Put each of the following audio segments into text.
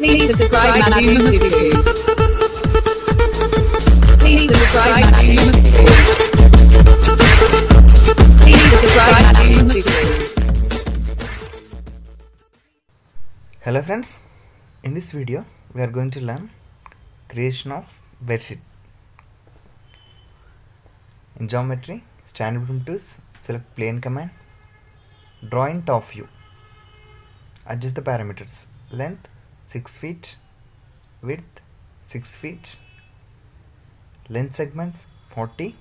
Please subscribe Music. Please subscribe. Please subscribe. Hello friends, in this video we are going to learn creation of bedsheet. In geometry, standard primitives, select plane command, draw in top view, adjust the parameters, length 6 feet, width 6 feet, length segments 40,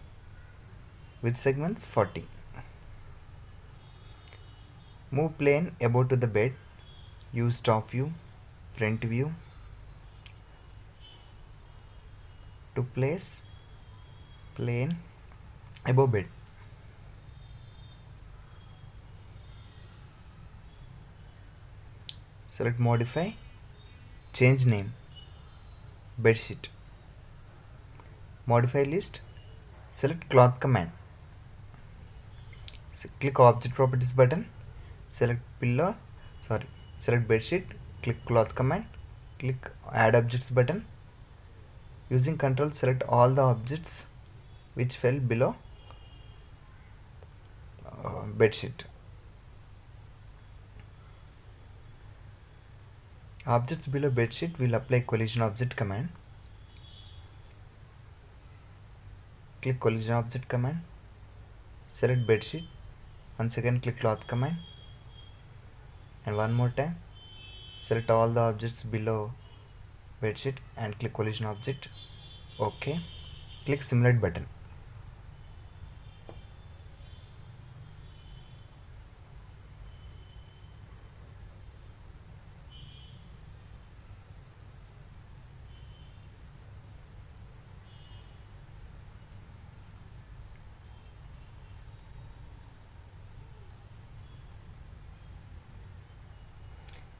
width segments 40. Move plane above to the bed use top view front view to place plane above bed select modify change name bedsheet. Modify list select cloth command. S- click object properties button select pillow sorry select bedsheet click cloth command click add objects button. Using control select all the objects which fell below uh, bedsheet objects below bedsheet will apply collision object command click collision object command select bedsheet once again click cloth command and one more time select all the objects below bedsheet and click collision object ok click simulate button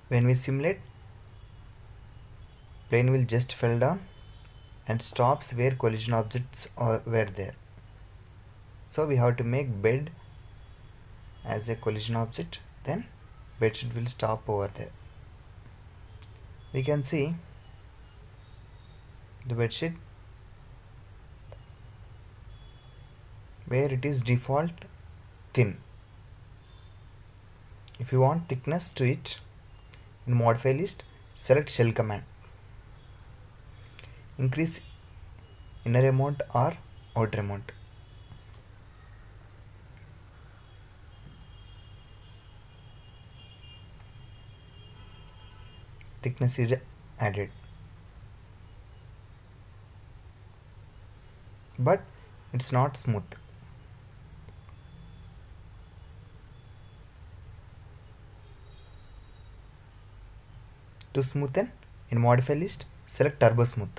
when we simulate plane will just fell down and stops where collision objects are, were there. So we have to make bed as a collision object then bedsheet will stop over there. We can see the bedsheet where it is default thin. If you want thickness to it in modify list select shell command. Increase inner amount or outer amount thickness is added. But it's not smooth to smoothen in modify list select turbo smooth